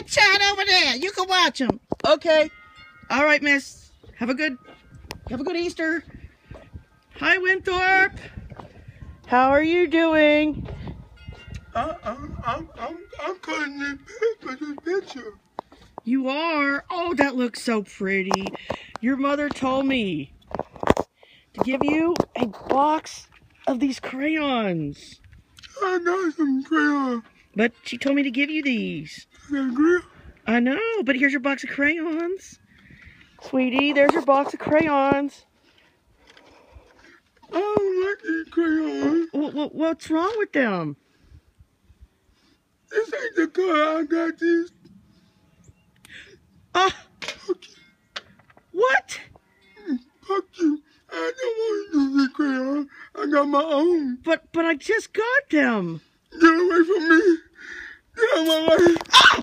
that chat over there. You can watch them. Okay. All right, miss. Have a good, have a good Easter. Hi, Winthorpe. How are you doing? I, I'm, I'm, I'm, I'm cutting this for this picture. You are? Oh, that looks so pretty. Your mother told me to give you a box of these crayons. I got some crayon. But she told me to give you these. I got a grill. I know, but here's your box of crayons. Sweetie, there's your box of crayons. I don't like these crayons. Wh- wh- what's wrong with them? This ain't the color I got this. Ah, Fuck you. what? Fuck you. I don't want to use crayon. I got my own. But but I just got them. Away from me. Get out of my way. Ah!